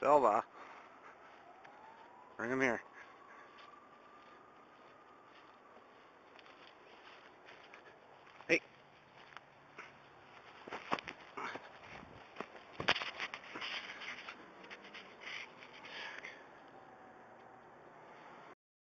Silva. Bring him here.